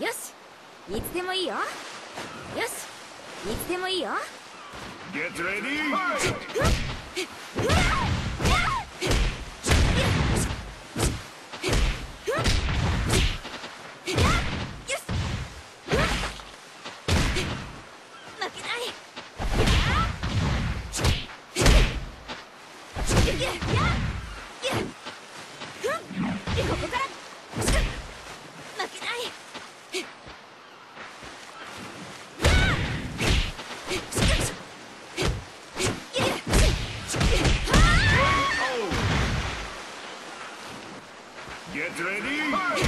よしいつでもいいよよしいつでもいいよ Get ready! ここから ready? Fire!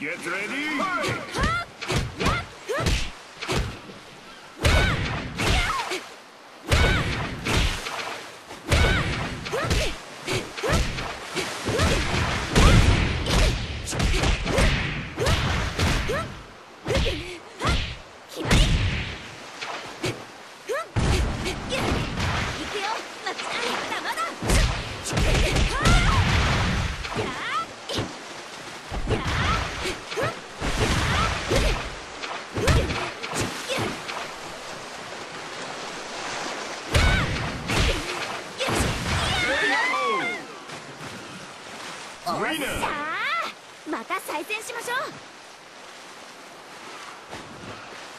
Get ready! Fight! さあまた再戦しましょう。